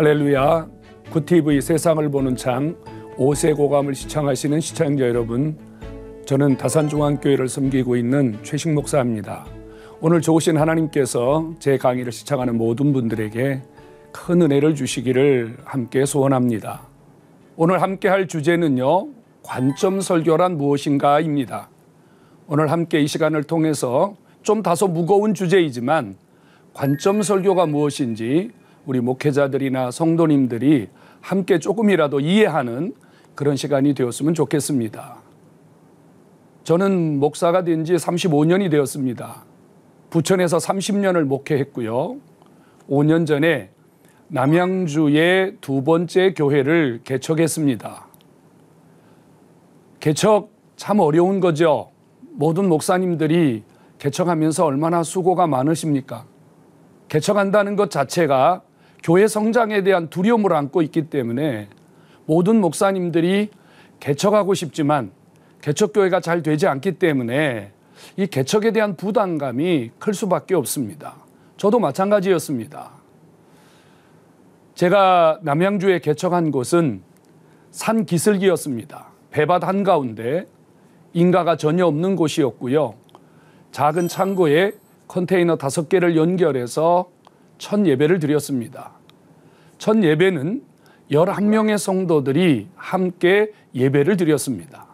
할렐루야. 구TV 세상을 보는 창 5세 고감을 시청하시는 시청자 여러분. 저는 다산중앙교회를 섬기고 있는 최식 목사입니다. 오늘 좋으신 하나님께서 제 강의를 시청하는 모든 분들에게 큰 은혜를 주시기를 함께 소원합니다. 오늘 함께 할 주제는요. 관점 설교란 무엇인가입니다. 오늘 함께 이 시간을 통해서 좀 다소 무거운 주제이지만 관점 설교가 무엇인지 우리 목회자들이나 성도님들이 함께 조금이라도 이해하는 그런 시간이 되었으면 좋겠습니다. 저는 목사가 된 지 35년이 되었습니다. 부천에서 30년을 목회했고요. 5년 전에 남양주의 두 번째 교회를 개척했습니다. 개척 참 어려운 거죠. 모든 목사님들이 개척하면서 얼마나 수고가 많으십니까? 개척한다는 것 자체가 교회 성장에 대한 두려움을 안고 있기 때문에 모든 목사님들이 개척하고 싶지만 개척교회가 잘 되지 않기 때문에 이 개척에 대한 부담감이 클 수밖에 없습니다. 저도 마찬가지였습니다. 제가 남양주에 개척한 곳은 산 기슭이었습니다. 배밭 한가운데 인가가 전혀 없는 곳이었고요. 작은 창고에 컨테이너 다섯 개를 연결해서 첫 예배를 드렸습니다. 첫 예배는 11명의 성도들이 함께 예배를 드렸습니다.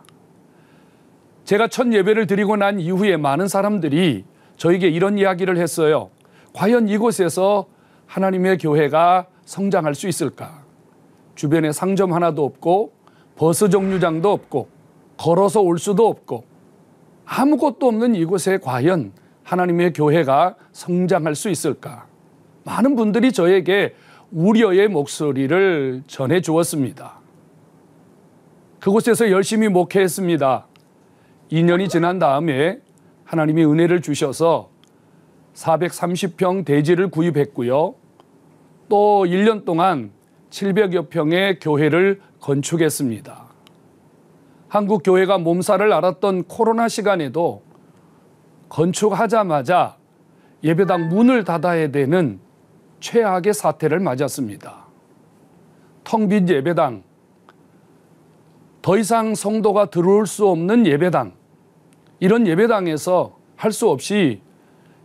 제가 첫 예배를 드리고 난 이후에 많은 사람들이 저에게 이런 이야기를 했어요. 과연 이곳에서 하나님의 교회가 성장할 수 있을까? 주변에 상점 하나도 없고 버스 정류장도 없고 걸어서 올 수도 없고 아무것도 없는 이곳에 과연 하나님의 교회가 성장할 수 있을까? 많은 분들이 저에게 우려의 목소리를 전해 주었습니다. 그곳에서 열심히 목회했습니다. 2년이 지난 다음에 하나님이 은혜를 주셔서 430평 대지를 구입했고요. 또 1년 동안 700여 평의 교회를 건축했습니다. 한국 교회가 몸살을 앓았던 코로나 시간에도 건축하자마자 예배당 문을 닫아야 되는 최악의 사태를 맞았습니다. 텅 빈 예배당, 더 이상 성도가 들어올 수 없는 예배당, 이런 예배당에서 할 수 없이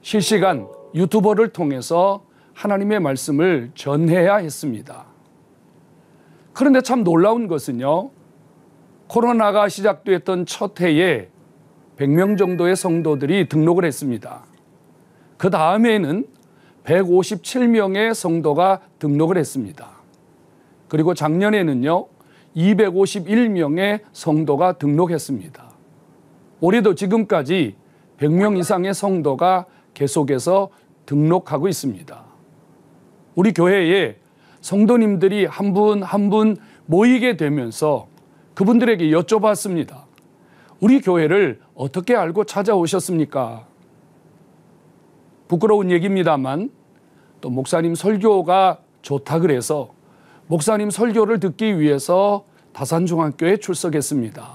실시간 유튜버를 통해서 하나님의 말씀을 전해야 했습니다. 그런데 참 놀라운 것은요, 코로나가 시작됐던 첫 해에 100명 정도의 성도들이 등록을 했습니다. 그 다음에는 157명의 성도가 등록을 했습니다. 그리고 작년에는요, 251명의 성도가 등록했습니다. 올해도 지금까지 100명 이상의 성도가 계속해서 등록하고 있습니다. 우리 교회에 성도님들이 한 분 한분 모이게 되면서 그분들에게 여쭤봤습니다. 우리 교회를 어떻게 알고 찾아오셨습니까? 부끄러운 얘기입니다만 또 목사님 설교가 좋다 그래서 목사님 설교를 듣기 위해서 다산중학교에 출석했습니다.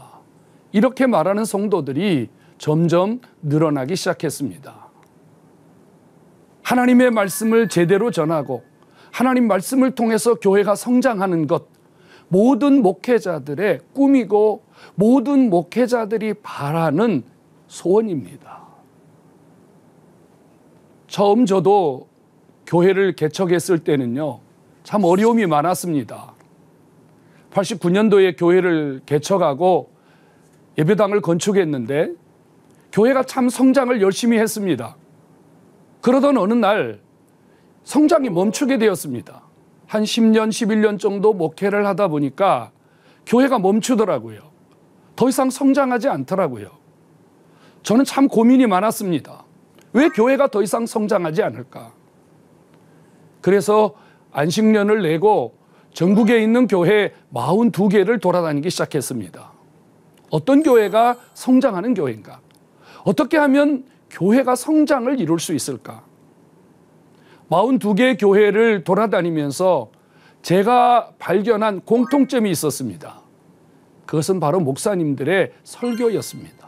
이렇게 말하는 성도들이 점점 늘어나기 시작했습니다. 하나님의 말씀을 제대로 전하고 하나님 말씀을 통해서 교회가 성장하는 것 모든 목회자들의 꿈이고 모든 목회자들이 바라는 소원입니다. 처음 저도 교회를 개척했을 때는요, 참 어려움이 많았습니다. 89년도에 교회를 개척하고 예배당을 건축했는데, 교회가 참 성장을 열심히 했습니다. 그러던 어느 날 성장이 멈추게 되었습니다. 한 10년, 11년 정도 목회를 하다 보니까 교회가 멈추더라고요. 더 이상 성장하지 않더라고요. 저는 참 고민이 많았습니다. 왜 교회가 더 이상 성장하지 않을까? 그래서 안식년을 내고 전국에 있는 교회 42개를 돌아다니기 시작했습니다. 어떤 교회가 성장하는 교회인가? 어떻게 하면 교회가 성장을 이룰 수 있을까? 42개의 교회를 돌아다니면서 제가 발견한 공통점이 있었습니다. 그것은 바로 목사님들의 설교였습니다.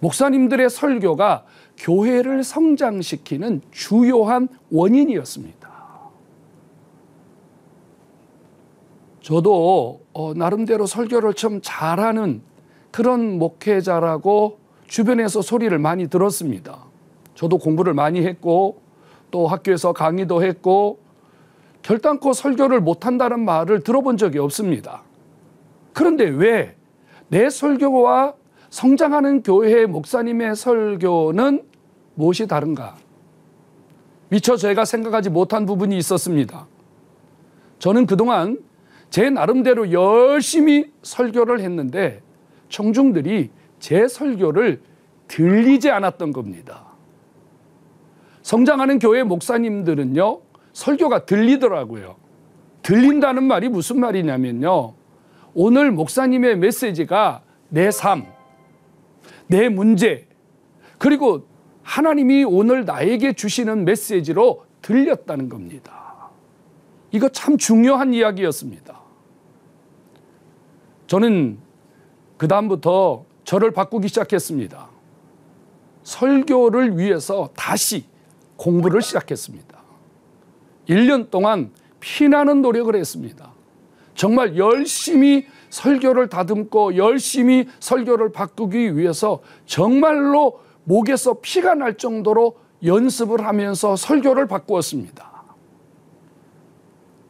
목사님들의 설교가 교회를 성장시키는 주요한 원인이었습니다. 저도 어, 나름대로 설교를 좀 잘하는 그런 목회자라고 주변에서 소리를 많이 들었습니다. 저도 공부를 많이 했고 또 학교에서 강의도 했고 결단코 설교를 못한다는 말을 들어본 적이 없습니다. 그런데 왜 내 설교와 성장하는 교회 목사님의 설교는 무엇이 다른가? 미처 제가 생각하지 못한 부분이 있었습니다. 저는 그동안 제 나름대로 열심히 설교를 했는데 청중들이 제 설교를 들리지 않았던 겁니다. 성장하는 교회 목사님들은요, 설교가 들리더라고요. 들린다는 말이 무슨 말이냐면요. 오늘 목사님의 메시지가 내 삶, 내 문제, 그리고 하나님이 오늘 나에게 주시는 메시지로 들렸다는 겁니다. 이거 참 중요한 이야기였습니다. 저는 그다음부터 저를 바꾸기 시작했습니다. 설교를 위해서 다시 공부를 시작했습니다. 1년 동안 피나는 노력을 했습니다. 정말 열심히 설교를 다듬고 열심히 설교를 바꾸기 위해서 정말로 목에서 피가 날 정도로 연습을 하면서 설교를 바꾸었습니다.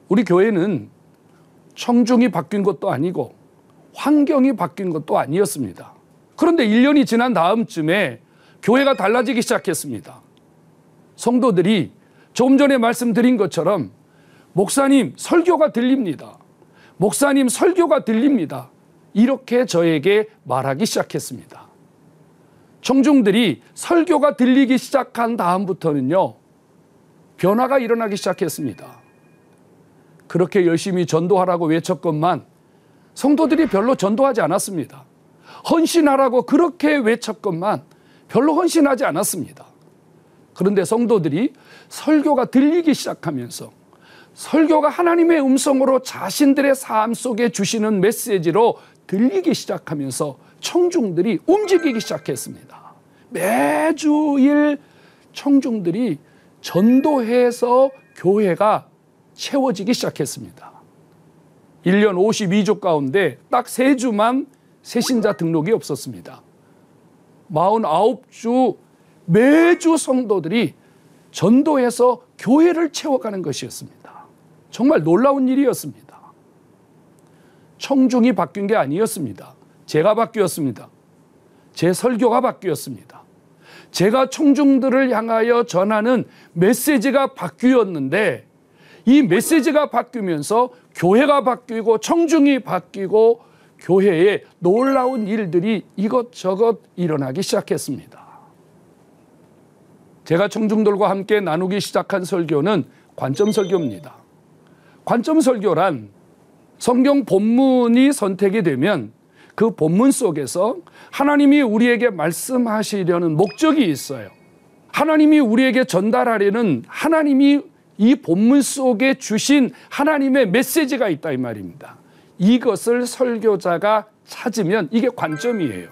우리 교회는 청중이 바뀐 것도 아니고 환경이 바뀐 것도 아니었습니다. 그런데 1년이 지난 다음쯤에 교회가 달라지기 시작했습니다. 성도들이 조금 전에 말씀드린 것처럼 목사님 설교가 들립니다. 목사님 설교가 들립니다. 이렇게 저에게 말하기 시작했습니다. 청중들이 설교가 들리기 시작한 다음부터는요, 변화가 일어나기 시작했습니다. 그렇게 열심히 전도하라고 외쳤건만 성도들이 별로 전도하지 않았습니다. 헌신하라고 그렇게 외쳤건만 별로 헌신하지 않았습니다. 그런데 성도들이 설교가 들리기 시작하면서 설교가 하나님의 음성으로 자신들의 삶 속에 주시는 메시지로 들리기 시작하면서 청중들이 움직이기 시작했습니다. 매주일 청중들이 전도해서 교회가 채워지기 시작했습니다. 1년 52주 가운데 딱 3주만 새신자 등록이 없었습니다. 49주 매주 성도들이 전도해서 교회를 채워가는 것이었습니다. 정말 놀라운 일이었습니다. 청중이 바뀐 게 아니었습니다. 제가 바뀌었습니다. 제 설교가 바뀌었습니다. 제가 청중들을 향하여 전하는 메시지가 바뀌었는데 이 메시지가 바뀌면서 교회가 바뀌고 청중이 바뀌고 교회에 놀라운 일들이 이것저것 일어나기 시작했습니다. 제가 청중들과 함께 나누기 시작한 설교는 관점 설교입니다. 관점 설교란 성경 본문이 선택이 되면 그 본문 속에서 하나님이 우리에게 말씀하시려는 목적이 있어요. 하나님이 우리에게 전달하려는 하나님이 이 본문 속에 주신 하나님의 메시지가 있다 이 말입니다. 이것을 설교자가 찾으면 이게 관점이에요.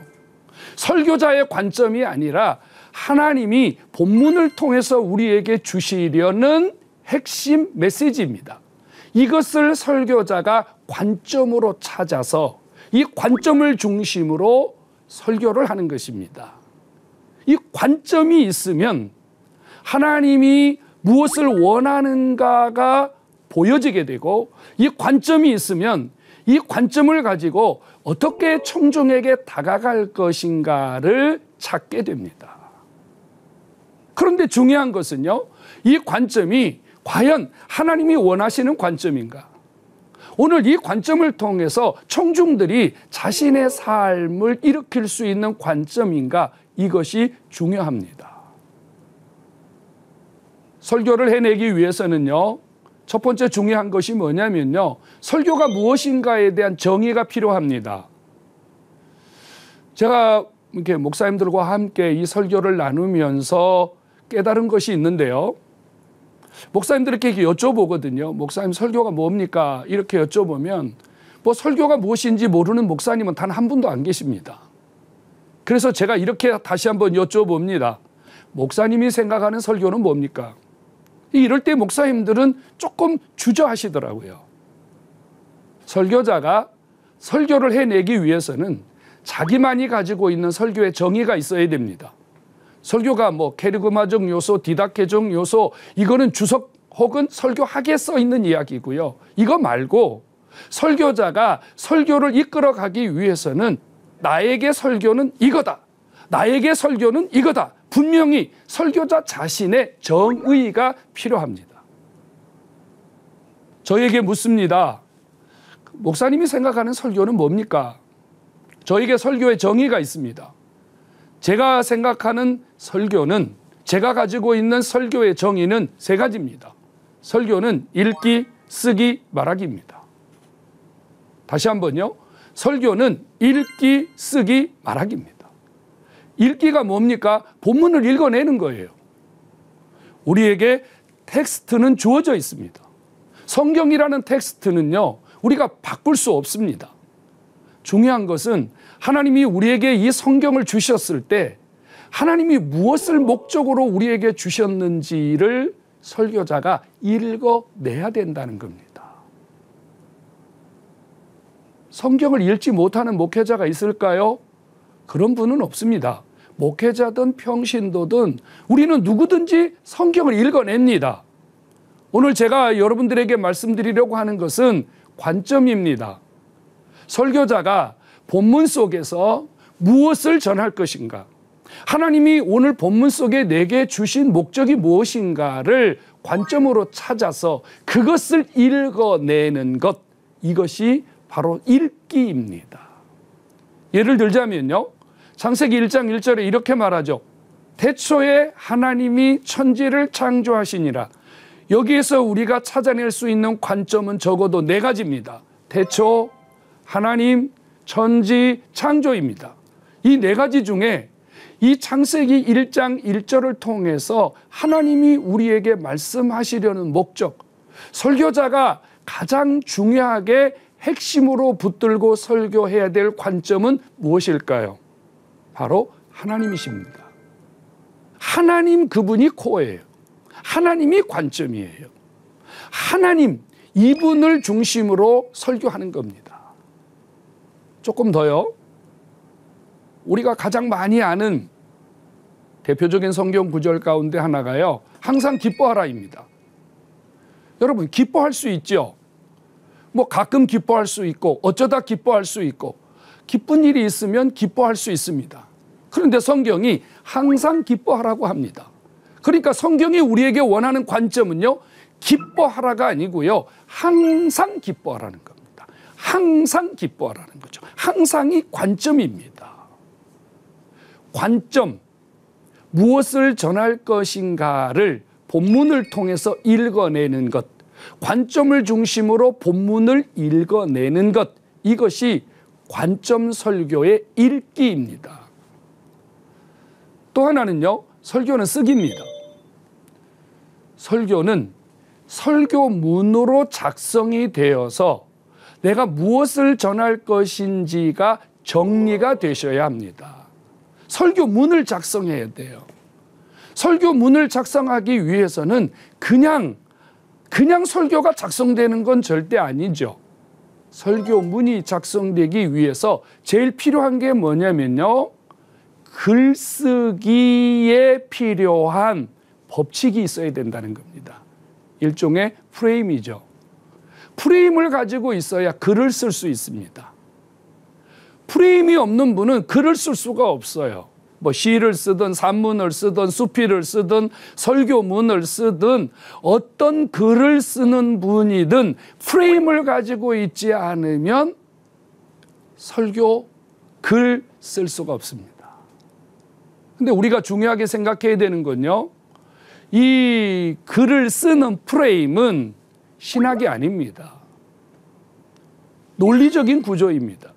설교자의 관점이 아니라 하나님이 본문을 통해서 우리에게 주시려는 핵심 메시지입니다. 이것을 설교자가 관점으로 찾아서 이 관점을 중심으로 설교를 하는 것입니다. 이 관점이 있으면 하나님이 무엇을 원하는가가 보여지게 되고 이 관점이 있으면 이 관점을 가지고 어떻게 청중에게 다가갈 것인가를 찾게 됩니다. 그런데 중요한 것은요, 이 관점이 과연 하나님이 원하시는 관점인가? 오늘 이 관점을 통해서 청중들이 자신의 삶을 일으킬 수 있는 관점인가? 이것이 중요합니다. 설교를 해내기 위해서는요, 첫 번째 중요한 것이 뭐냐면요, 설교가 무엇인가에 대한 정의가 필요합니다. 제가 이렇게 목사님들과 함께 이 설교를 나누면서 깨달은 것이 있는데요. 목사님들에게 여쭤보거든요. 목사님 설교가 뭡니까? 이렇게 여쭤보면 뭐 설교가 무엇인지 모르는 목사님은 단 한 분도 안 계십니다. 그래서 제가 이렇게 다시 한번 여쭤봅니다. 목사님이 생각하는 설교는 뭡니까? 이럴 때 목사님들은 조금 주저하시더라고요. 설교자가 설교를 해내기 위해서는 자기만이 가지고 있는 설교의 정의가 있어야 됩니다. 설교가 뭐 캐리그마적 요소, 디다케적 요소 이거는 주석 혹은 설교학에 써 있는 이야기고요. 이거 말고 설교자가 설교를 이끌어 가기 위해서는 나에게 설교는 이거다. 나에게 설교는 이거다. 분명히 설교자 자신의 정의가 필요합니다. 저에게 묻습니다. 목사님이 생각하는 설교는 뭡니까? 저에게 설교의 정의가 있습니다. 제가 생각하는 설교는 제가 가지고 있는 설교의 정의는 세 가지입니다. 설교는 읽기, 쓰기, 말하기입니다. 다시 한번요. 설교는 읽기, 쓰기, 말하기입니다. 읽기가 뭡니까? 본문을 읽어내는 거예요. 우리에게 텍스트는 주어져 있습니다. 성경이라는 텍스트는요, 우리가 바꿀 수 없습니다. 중요한 것은 하나님이 우리에게 이 성경을 주셨을 때 하나님이 무엇을 목적으로 우리에게 주셨는지를 설교자가 읽어내야 된다는 겁니다. 성경을 읽지 못하는 목회자가 있을까요? 그런 분은 없습니다. 목회자든 평신도든 우리는 누구든지 성경을 읽어냅니다. 오늘 제가 여러분들에게 말씀드리려고 하는 것은 관점입니다. 설교자가 본문 속에서 무엇을 전할 것인가? 하나님이 오늘 본문 속에 내게 주신 목적이 무엇인가를 관점으로 찾아서 그것을 읽어내는 것, 이것이 바로 읽기입니다. 예를 들자면요. 창세기 1장 1절에 이렇게 말하죠. 태초에 하나님이 천지를 창조하시니라. 여기에서 우리가 찾아낼 수 있는 관점은 적어도 네 가지입니다. 태초, 하나님, 천지, 창조입니다. 이 네 가지 중에 이 창세기 1장 1절을 통해서 하나님이 우리에게 말씀하시려는 목적, 설교자가 가장 중요하게 핵심으로 붙들고 설교해야 될 관점은 무엇일까요? 바로 하나님이십니다. 하나님 그분이 코어예요. 하나님이 관점이에요. 하나님 이분을 중심으로 설교하는 겁니다. 조금 더요. 우리가 가장 많이 아는 대표적인 성경 구절 가운데 하나가요. 항상 기뻐하라입니다. 여러분 기뻐할 수 있죠. 뭐 가끔 기뻐할 수 있고 어쩌다 기뻐할 수 있고 기쁜 일이 있으면 기뻐할 수 있습니다. 그런데 성경이 항상 기뻐하라고 합니다. 그러니까 성경이 우리에게 원하는 관점은요, 기뻐하라가 아니고요, 항상 기뻐하라는 겁니다. 항상 기뻐하라는 거죠. 항상이 관점입니다. 관점, 무엇을 전할 것인가를 본문을 통해서 읽어내는 것, 관점을 중심으로 본문을 읽어내는 것, 이것이 관점 설교의 읽기입니다. 또 하나는요, 설교는 쓰기입니다. 설교는 설교문으로 작성이 되어서 내가 무엇을 전할 것인지가 정리가 되셔야 합니다. 설교문을 작성해야 돼요. 설교문을 작성하기 위해서는 그냥 그냥 설교가 작성되는 건 절대 아니죠. 설교문이 작성되기 위해서 제일 필요한 게 뭐냐면요. 글쓰기에 필요한 법칙이 있어야 된다는 겁니다. 일종의 프레임이죠. 프레임을 가지고 있어야 글을 쓸 수 있습니다. 프레임이 없는 분은 글을 쓸 수가 없어요. 뭐 시를 쓰든 산문을 쓰든 수필을 쓰든 설교문을 쓰든 어떤 글을 쓰는 분이든 프레임을 가지고 있지 않으면 설교 글 쓸 수가 없습니다. 근데 우리가 중요하게 생각해야 되는 건요. 이 글을 쓰는 프레임은 신학이 아닙니다. 논리적인 구조입니다.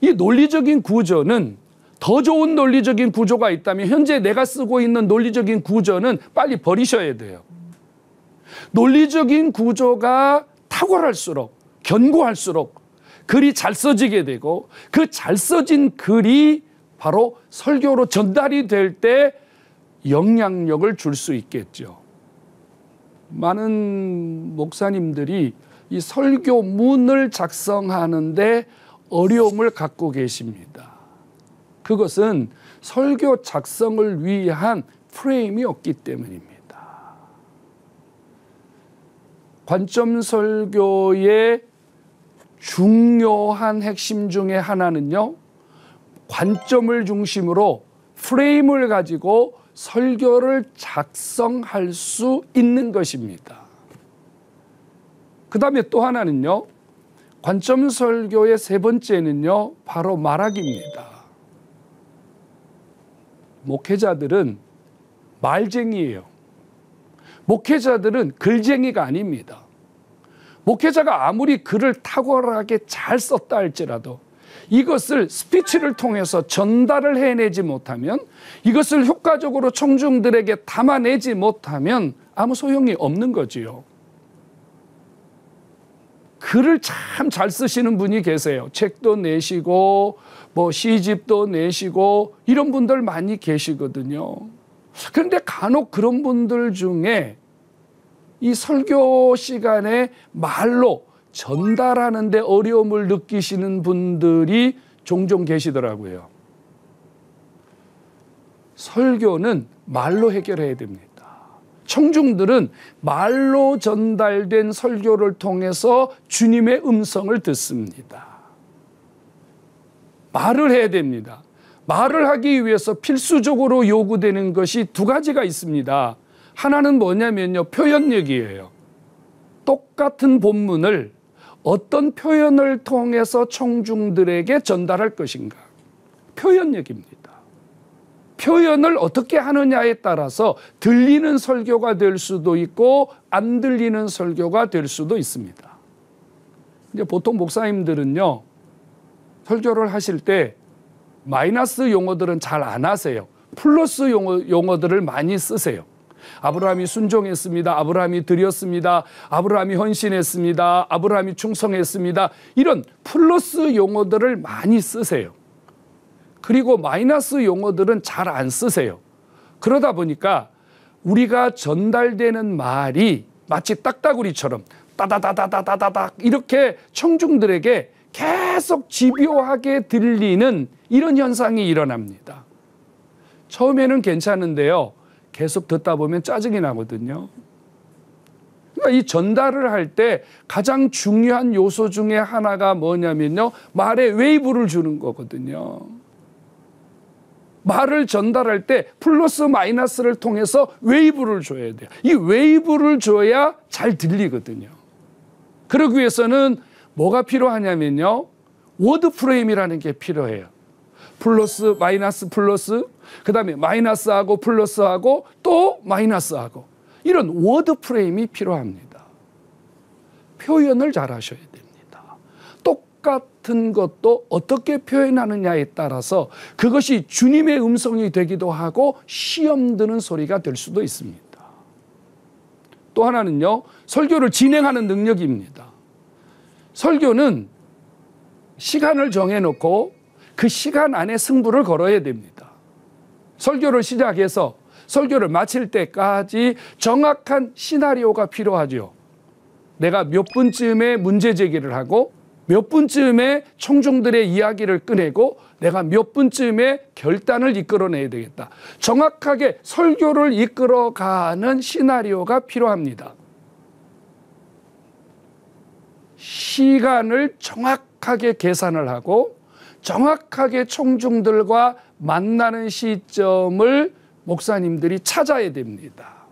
이 논리적인 구조는 더 좋은 논리적인 구조가 있다면 현재 내가 쓰고 있는 논리적인 구조는 빨리 버리셔야 돼요. 논리적인 구조가 탁월할수록 견고할수록 글이 잘 써지게 되고 그 잘 써진 글이 바로 설교로 전달이 될 때 영향력을 줄 수 있겠죠. 많은 목사님들이 이 설교문을 작성하는데 어려움을 갖고 계십니다. 그것은 설교 작성을 위한 프레임이 없기 때문입니다. 관점 설교의 중요한 핵심 중에 하나는요, 관점을 중심으로 프레임을 가지고 설교를 작성할 수 있는 것입니다. 그 다음에 또 하나는요, 관점 설교의 세 번째는요, 바로 말하기입니다. 목회자들은 말쟁이에요. 목회자들은 글쟁이가 아닙니다. 목회자가 아무리 글을 탁월하게 잘 썼다 할지라도 이것을 스피치를 통해서 전달을 해내지 못하면 이것을 효과적으로 청중들에게 담아내지 못하면 아무 소용이 없는 거지요. 글을 참 잘 쓰시는 분이 계세요. 책도 내시고 뭐 시집도 내시고 이런 분들 많이 계시거든요. 그런데 간혹 그런 분들 중에 이 설교 시간에 말로 전달하는데 어려움을 느끼시는 분들이 종종 계시더라고요. 설교는 말로 해결해야 됩니다. 청중들은 말로 전달된 설교를 통해서 주님의 음성을 듣습니다. 말을 해야 됩니다. 말을 하기 위해서 필수적으로 요구되는 것이 두 가지가 있습니다. 하나는 뭐냐면요. 표현력이에요. 똑같은 본문을 어떤 표현을 통해서 청중들에게 전달할 것인가. 표현력입니다. 표현을 어떻게 하느냐에 따라서 들리는 설교가 될 수도 있고 안 들리는 설교가 될 수도 있습니다. 이제 보통 목사님들은요, 설교를 하실 때 마이너스 용어들은 잘 안 하세요. 플러스 용어, 용어들을 많이 쓰세요. 아브라함이 순종했습니다. 아브라함이 드렸습니다. 아브라함이 헌신했습니다. 아브라함이 충성했습니다. 이런 플러스 용어들을 많이 쓰세요. 그리고 마이너스 용어들은 잘 안 쓰세요. 그러다 보니까 우리가 전달되는 말이 마치 딱따구리처럼 따다다다다다다닥 이렇게 청중들에게 계속 집요하게 들리는 이런 현상이 일어납니다. 처음에는 괜찮은데요. 계속 듣다 보면 짜증이 나거든요. 그러니까 이 전달을 할 때 가장 중요한 요소 중에 하나가 뭐냐면요. 말에 웨이브를 주는 거거든요. 말을 전달할 때 플러스 마이너스를 통해서 웨이브를 줘야 돼요. 이 웨이브를 줘야 잘 들리거든요. 그러기 위해서는 뭐가 필요하냐면요. word frame이라는 게 필요해요. 플러스 마이너스 플러스 그다음에 마이너스하고 플러스하고 또 마이너스하고 이런 word frame이 필요합니다. 표현을 잘 하셔야 됩니다. 똑같은 것도 어떻게 표현하느냐에 따라서 그것이 주님의 음성이 되기도 하고 시험 드는 소리가 될 수도 있습니다. 또 하나는요, 설교를 진행하는 능력입니다. 설교는 시간을 정해 놓고 그 시간 안에 승부를 걸어야 됩니다. 설교를 시작해서 설교를 마칠 때까지 정확한 시나리오가 필요하죠. 내가 몇 분쯤에 문제 제기를 하고 몇 분쯤에 청중들의 이야기를 꺼내고 내가 몇 분쯤에 결단을 이끌어내야 되겠다. 정확하게 설교를 이끌어가는 시나리오가 필요합니다. 시간을 정확하게 계산을 하고 정확하게 청중들과 만나는 시점을 목사님들이 찾아야 됩니다.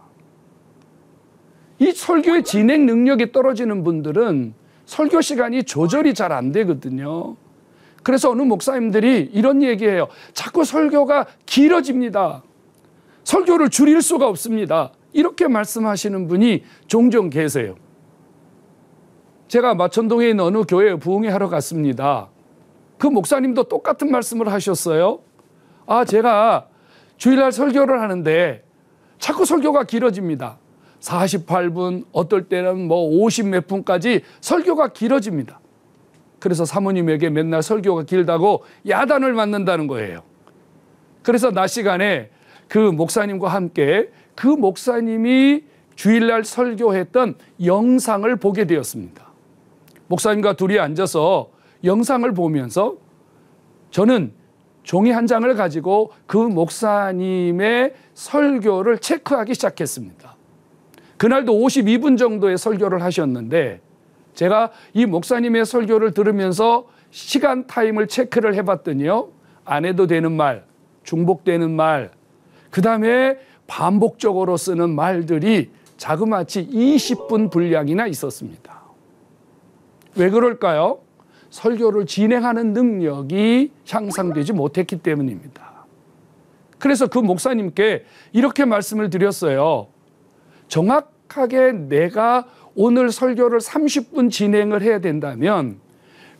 이 설교의 진행 능력이 떨어지는 분들은 설교 시간이 조절이 잘 안 되거든요. 그래서 어느 목사님들이 이런 얘기해요. 자꾸 설교가 길어집니다. 설교를 줄일 수가 없습니다. 이렇게 말씀하시는 분이 종종 계세요. 제가 마천동에 있는 어느 교회에 부흥회 하러 갔습니다. 그 목사님도 똑같은 말씀을 하셨어요. 아, 제가 주일날 설교를 하는데 자꾸 설교가 길어집니다. 48분, 어떨 때는 뭐 50 몇 분까지 설교가 길어집니다. 그래서 사모님에게 맨날 설교가 길다고 야단을 맞는다는 거예요. 그래서 낮 시간에 그 목사님과 함께 그 목사님이 주일날 설교했던 영상을 보게 되었습니다. 목사님과 둘이 앉아서 영상을 보면서 저는 종이 한 장을 가지고 그 목사님의 설교를 체크하기 시작했습니다. 그날도 52분 정도의 설교를 하셨는데 제가 이 목사님의 설교를 들으면서 시간 타임을 체크를 해봤더니요. 안 해도 되는 말, 중복되는 말, 그 다음에 반복적으로 쓰는 말들이 자그마치 20분 분량이나 있었습니다. 왜 그럴까요? 설교를 진행하는 능력이 향상되지 못했기 때문입니다. 그래서 그 목사님께 이렇게 말씀을 드렸어요. 정확하게 내가 오늘 설교를 30분 진행을 해야 된다면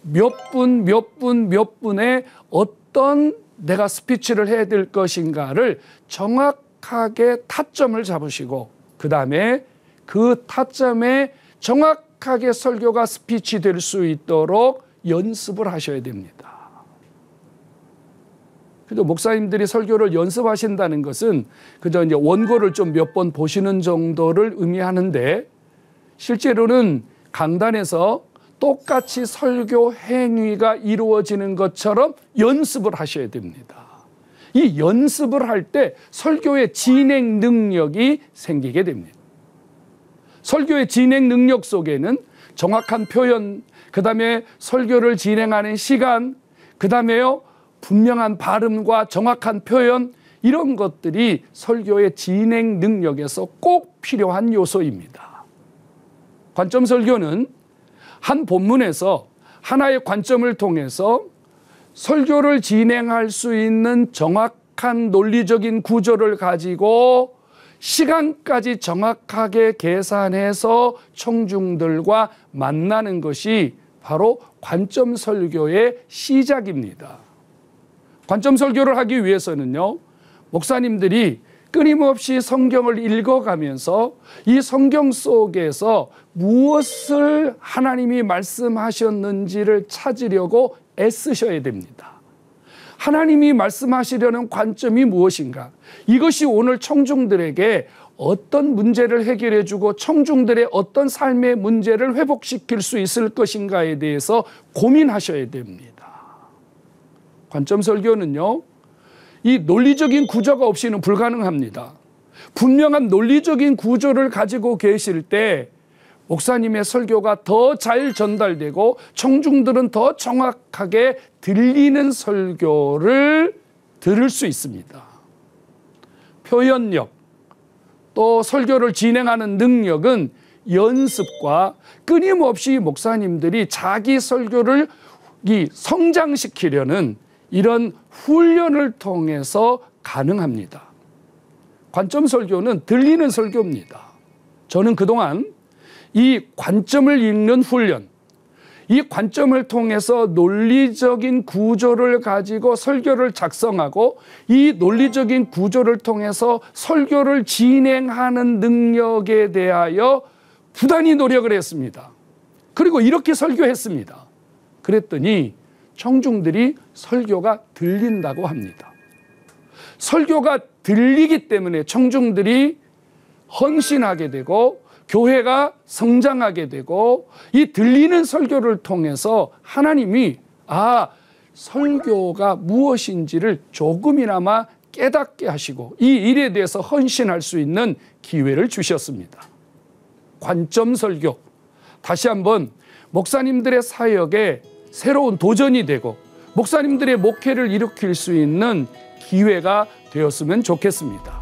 몇 분, 몇 분, 몇 분에 어떤 내가 스피치를 해야 될 것인가를 정확하게 타점을 잡으시고 그 다음에 그 타점에 정확하게 설교가 스피치 될 수 있도록 연습을 하셔야 됩니다. 그래도 목사님들이 설교를 연습하신다는 것은 그저 이제 원고를 좀 몇 번 보시는 정도를 의미하는데 실제로는 강단에서 똑같이 설교 행위가 이루어지는 것처럼 연습을 하셔야 됩니다. 이 연습을 할 때 설교의 진행 능력이 생기게 됩니다. 설교의 진행 능력 속에는 정확한 표현, 그 다음에 설교를 진행하는 시간, 그 다음에요, 분명한 발음과 정확한 표현, 이런 것들이 설교의 진행 능력에서 꼭 필요한 요소입니다. 관점 설교는 한 본문에서 하나의 관점을 통해서 설교를 진행할 수 있는 정확한 논리적인 구조를 가지고 시간까지 정확하게 계산해서 청중들과 만나는 것이 바로 관점 설교의 시작입니다. 관점 설교를 하기 위해서는요, 목사님들이 끊임없이 성경을 읽어가면서 이 성경 속에서 무엇을 하나님이 말씀하셨는지를 찾으려고 애쓰셔야 됩니다. 하나님이 말씀하시려는 관점이 무엇인가? 이것이 오늘 청중들에게 어떤 문제를 해결해 주고 청중들의 어떤 삶의 문제를 회복시킬 수 있을 것인가에 대해서 고민하셔야 됩니다. 관점 설교는요, 이 논리적인 구조가 없이는 불가능합니다. 분명한 논리적인 구조를 가지고 계실 때 목사님의 설교가 더 잘 전달되고 청중들은 더 정확하게 들리는 설교를 들을 수 있습니다. 표현력, 또 설교를 진행하는 능력은 연습과 끊임없이 목사님들이 자기 설교를 성장시키려는 이런 훈련을 통해서 가능합니다. 관점 설교는 들리는 설교입니다. 저는 그동안 이 관점을 읽는 훈련, 이 관점을 통해서 논리적인 구조를 가지고 설교를 작성하고 이 논리적인 구조를 통해서 설교를 진행하는 능력에 대하여 부단히 노력을 했습니다. 그리고 이렇게 설교했습니다. 그랬더니 청중들이 설교가 들린다고 합니다. 설교가 들리기 때문에 청중들이 헌신하게 되고 교회가 성장하게 되고 이 들리는 설교를 통해서 하나님이 아 설교가 무엇인지를 조금이나마 깨닫게 하시고 이 일에 대해서 헌신할 수 있는 기회를 주셨습니다. 관점 설교 다시 한번 목사님들의 사역에 새로운 도전이 되고 목사님들의 목회를 일으킬 수 있는 기회가 되었으면 좋겠습니다.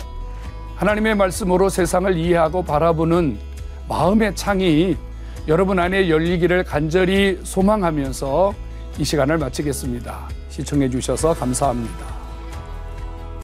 하나님의 말씀으로 세상을 이해하고 바라보는 마음의 창이 여러분 안에 열리기를 간절히 소망하면서 이 시간을 마치겠습니다. 시청해 주셔서 감사합니다.